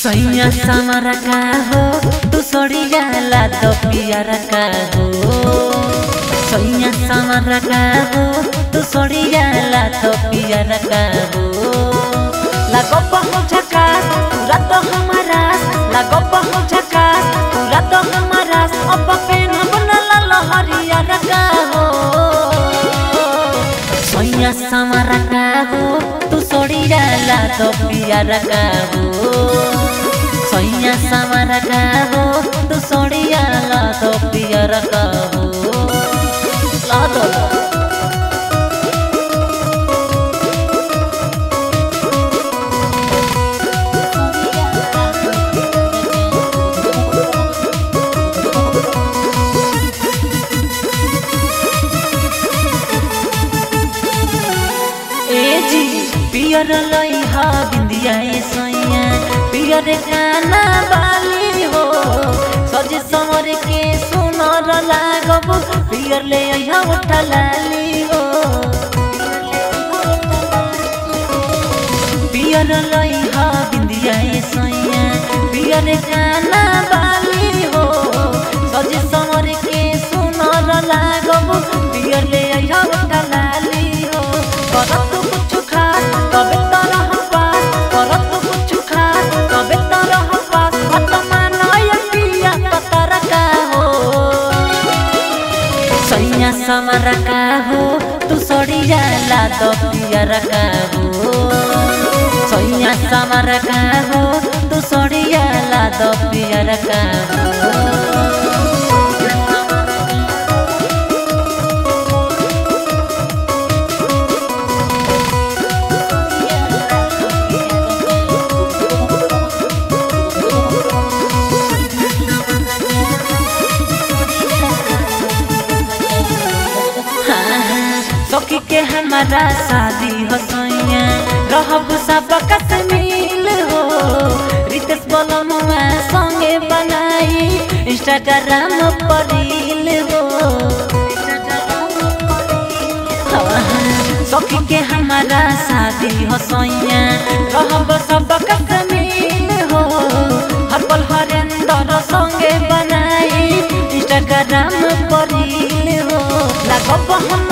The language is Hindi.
सैया समारा का हो, तू सोड़ी जाला तो पियारा का हो। सैया समारा का हो, तू सोड़ी जाला तो पियारा का हो। लागो बहु झकास पूरा तो हमारा, लागो बहु झकास पूरा तो हमारा, अब पेन बनला लहरिया रका हो समा समारा हो तू सोड़ी जाला तो पिया का हो का हो तू सोड़ी पियर लइहा बिंदिया ए सैया पियर काना बाली हो, सजे समर के सुनर लागब। पियर ले अइहा उठा लाली हो। पियर लइहा बिंदिया ए सैया पियर काना बाली हो, सजे समर के सुनर लागब। पियर ले अइहा उठा लाली हो। समर हो तू सड़ी जाला तो पिया हो सैया क्षमा हो तू सड़ी जाला तो पिया का सखी के हमारा शादी हो सैया रहब सबकत मिल हो। रितेश बोलमुआ संगे बनाई इंस्टाग्राम पर रील हो, सखी के हमारा शादी हो सैया रहब सबकत मिल हो। हर पल हरेंद्र संगे बनाई इंस्टाग्राम पर रील हो। लागब हम